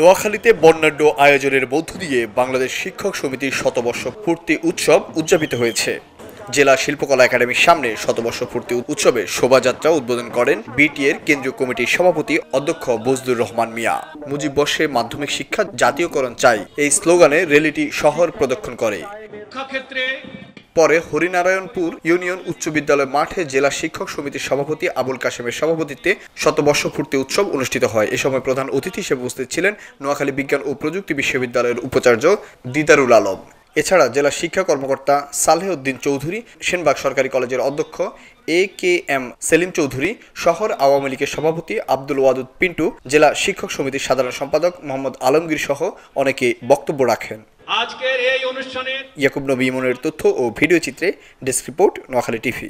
নোয়াখালীতে বর্ণাঢ্য আয়োজনের মধ্য দিয়ে বাংলাদেশ শিক্ষক সমিতির শতবর্ষ পূর্তি উৎসব উদযাপিত হয়েছে। জেলা শিল্পকলা একাডেমির সামনে শতবর্ষ পূর্তি উৎসবে শোভাযাত্রা উদ্বোধন করেন বিটিএর কেন্দ্রীয় কমিটির সভাপতি অধ্যক্ষ বজদুর রহমান মিয়া। মুজিব বর্ষে মাধ্যমিক শিক্ষা জাতীয়করণ চাই এই স্লোগানে র্যালিটি শহর প্রদক্ষিণ করে। শিক্ষাক্ষেত্রে পরে হরিনারায়ণপুর ইউনিয়ন উচ্চ বিদ্যালয় মাঠে জেলা শিক্ষক সমিতির সভাপতি আবুল কাশেমের সভাপতিত্বে শতবর্ষ পূর্তি উৎসব অনুষ্ঠিত হয়। এ সময় প্রধান অতিথি হিসেবে উপস্থিত ছিলেন নোয়াখালী বিজ্ঞান ও প্রযুক্তি বিশ্ববিদ্যালয়ের উপাচার্য দিদারুল আলম। এছাড়া জেলা শিক্ষা কর্মকর্তা সালেহউদ্দিন চৌধুরী, সেনবাগ সরকারি কলেজের অধ্যক্ষ A K M Selim Chowdhury, শহর আওয়ামী লীগের সভাপতি আব্দুল ওয়াদুদ পিন্টু, জেলা শিক্ষক সমিতির সাধারণ সম্পাদক মোহাম্মদ আলমগীর সহ অনেকে বক্তব্য রাখেন। আজকের এই অনুষ্ঠানে ইয়াকুব নবী ইমনের তথ্য ও ভিডিও চিত্রে ডেস্ক রিপোর্ট নোয়াখালী টিভি।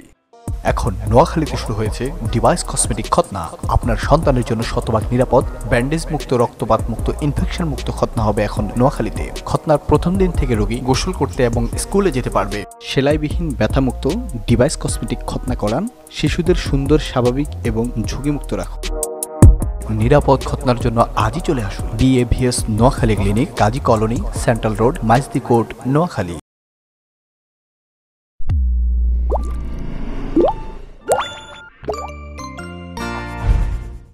এখন নোয়াখালীতে শুরু হয়েছে ডিভাইস কসমেটিক খতনা আপনার সন্তানের জন্য শতভাগ নিরাপদ ব্যান্ডেজ মুক্ত রক্তপাত মুক্ত ইনফেকশন মুক্ত খতনা হবে এখন নোয়াখালীতে। খতনার প্রথম দিন থেকে রোগী গোসল করতে এবং স্কুলে যেতে পারবে। সেলাইবিহীন ব্যথামুক্ত ডিভাইস কসমেটিক খতনা করান। শিশুদের সুন্দর স্বাভাবিক এবং ঝুঁকিমুক্ত রাখুন। নিরাপদ খতনার জন্য আজই চলে আসুন। DAVS Noakhali clinic Kazi colony, central road, Maijdee court, Noakhali.